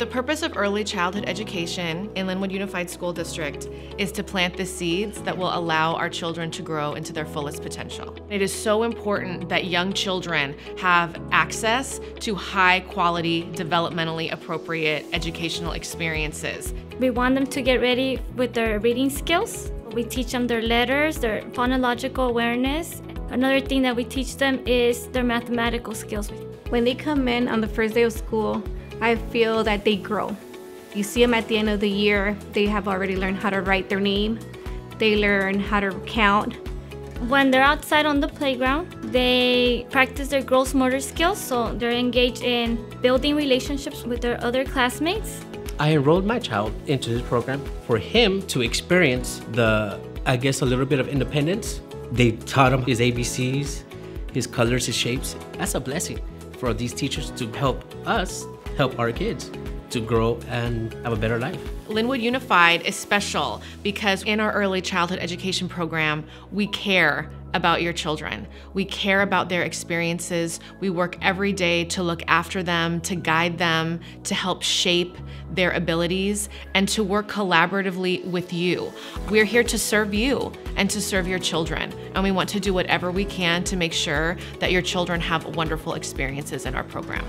The purpose of early childhood education in Lynwood Unified School District is to plant the seeds that will allow our children to grow into their fullest potential. It is so important that young children have access to high quality, developmentally appropriate educational experiences. We want them to get ready with their reading skills. We teach them their letters, their phonological awareness. Another thing that we teach them is their mathematical skills. When they come in on the first day of school, I feel that they grow. You see them at the end of the year, they have already learned how to write their name, they learn how to count. When they're outside on the playground, they practice their gross motor skills, so they're engaged in building relationships with their other classmates. I enrolled my child into this program for him to experience the, I guess, a little bit of independence. They taught him his ABCs, his colors, his shapes. That's a blessing for these teachers to help us help our kids to grow and have a better life. Lynwood Unified is special because in our early childhood education program, we care about your children. We care about their experiences. We work every day to look after them, to guide them, to help shape their abilities, and to work collaboratively with you. We're here to serve you and to serve your children. And we want to do whatever we can to make sure that your children have wonderful experiences in our program.